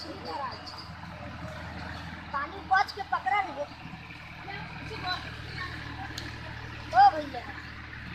मछली धरा पानी बच के पकड़ा नहीं। ओ भैया।